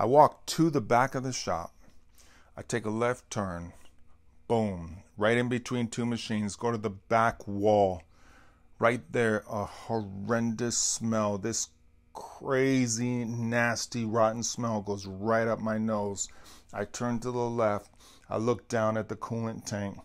I walk to the back of the shop. I take a left turn. Boom. Right in between two machines. Go to the back wall. Right there, a horrendous smell. This crazy, nasty, rotten smell goes right up my nose. I turn to the left. I look down at the coolant tank.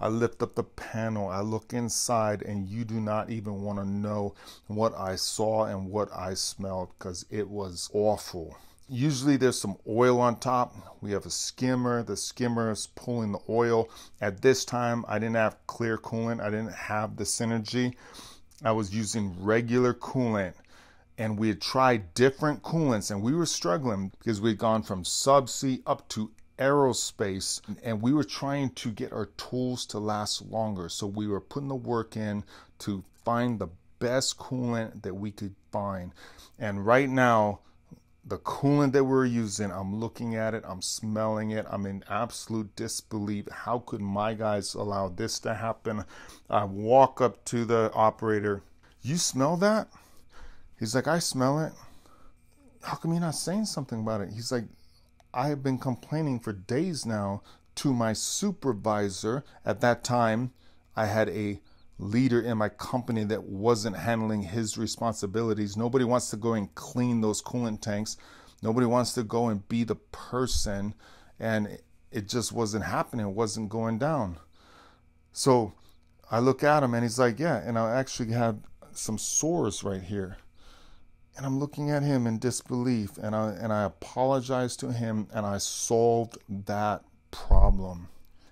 I lift up the panel. I look inside, and you do not even want to know what I saw and what I smelled because it was awful. Usually there's some oil on top. We have a skimmer. The skimmer is pulling the oil. At this time, I didn't have clear coolant. I didn't have the synergy. I was using regular coolant and we had tried different coolants and we were struggling because we had gone from subsea up to aerospace and we were trying to get our tools to last longer. So we were putting the work in to find the best coolant that we could find. And right now, the coolant that we're using, I'm looking at it, I'm smelling it, I'm in absolute disbelief. How could my guys allow this to happen? I walk up to the operator, You smell that? He's like, I smell it. How come you're not saying something about it? He's like, I have been complaining for days now to my supervisor. At that time, I had a leader in my company that wasn't handling his responsibilities. Nobody wants to go and clean those coolant tanks. Nobody wants to go and be the person. And it just wasn't happening. It wasn't going down. So I look at him and he's like, Yeah. And I actually had some sores right here. And I'm looking at him in disbelief and I and I apologize to him and I solved that problem.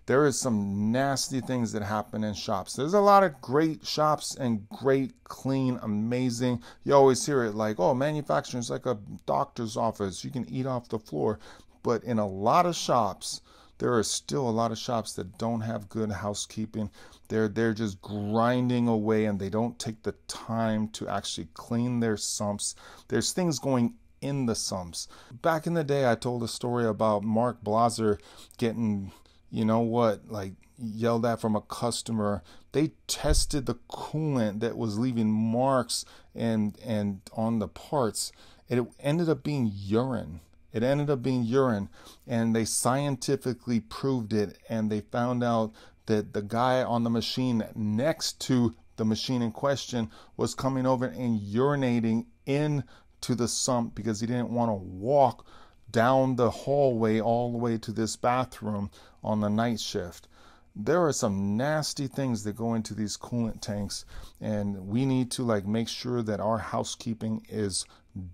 There is some nasty things that happen in shops. There's a lot of great shops and great, clean, amazing. You always hear it like, oh, manufacturing is like a doctor's office. You can eat off the floor. But in a lot of shops, there are still a lot of shops that don't have good housekeeping. They're they're just grinding away and they don't take the time to actually clean their sumps. There's things going in the sumps. Back in the day I told a story about Mark Blaser getting, you know what, like yelled at from a customer. They tested the coolant that was leaving marks and and on the parts. It ended up being urine it ended up being urine, and they scientifically proved it, and they found out that the guy on the machine next to the machine in question was coming over and urinating into the sump because he didn't want to walk down the hallway all the way to this bathroom on the night shift. There are some nasty things that go into these coolant tanks, and we need to like make sure that our housekeeping is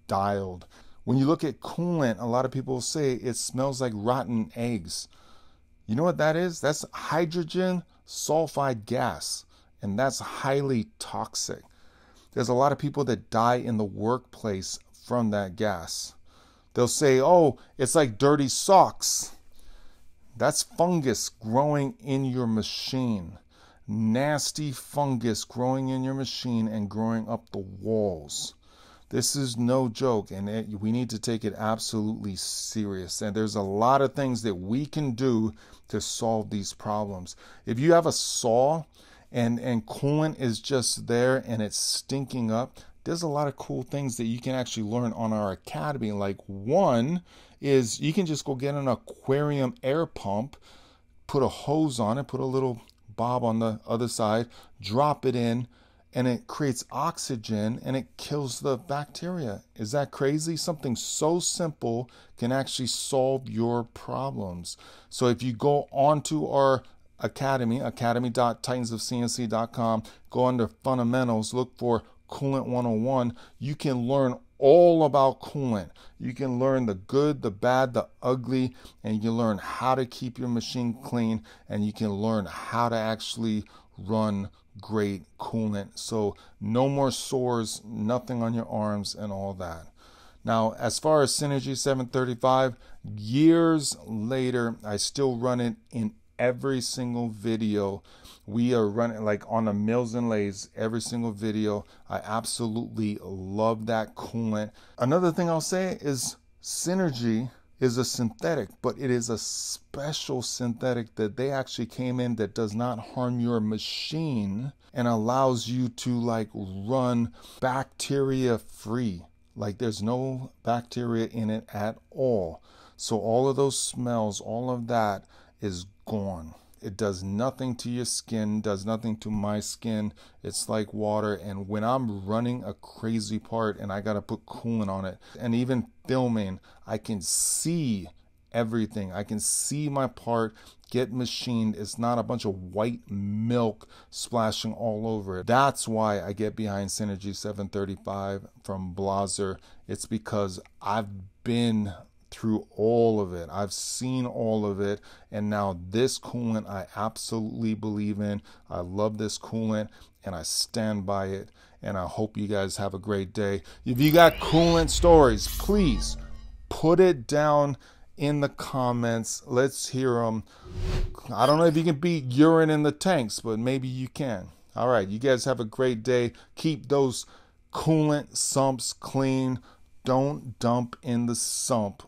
dialed. When you look at coolant, a lot of people say it smells like rotten eggs. You know what that is? That's hydrogen sulfide gas, and that's highly toxic. There's a lot of people that die in the workplace from that gas. They'll say, oh, it's like dirty socks. That's fungus growing in your machine. Nasty fungus growing in your machine and growing up the walls. This is no joke, and it, we need to take it absolutely serious. And there's a lot of things that we can do to solve these problems. If you have a saw and, and coolant is just there and it's stinking up, there's a lot of cool things that you can actually learn on our academy. Like, one is you can just go get an aquarium air pump, put a hose on it, put a little bob on the other side, drop it in and it creates oxygen and it kills the bacteria. Is that crazy? Something so simple can actually solve your problems. So if you go onto our academy, academy.titansofcnc.com, go under fundamentals, look for Coolant 101, you can learn all about coolant. You can learn the good, the bad, the ugly, and you learn how to keep your machine clean and you can learn how to actually run great coolant. So no more sores, nothing on your arms, and all that. Now, as far as Synergy 735, years later, I still run it in every single video. We are running like on the mills and lathes, every single video. I absolutely love that coolant. Another thing I'll say is Synergy is a synthetic, but it is a special synthetic that they actually came in that does not harm your machine and allows you to like run bacteria free. Like there's no bacteria in it at all. So all of those smells, all of that is gone. It does nothing to your skin, does nothing to my skin. It's like water. And when I'm running a crazy part and I got to put coolant on it, and even filming, I can see everything. I can see my part get machined. It's not a bunch of white milk splashing all over it. That's why I get behind Synergy 735 from Blaser. It's because I've been through all of it. I've seen all of it. And now this coolant I absolutely believe in. I love this coolant and I stand by it. And I hope you guys have a great day. If you got coolant stories, please put it down in the comments. Let's hear them. I don't know if you can beat urine in the tanks, but maybe you can. All right, you guys have a great day. Keep those coolant sumps clean. Don't dump in the sump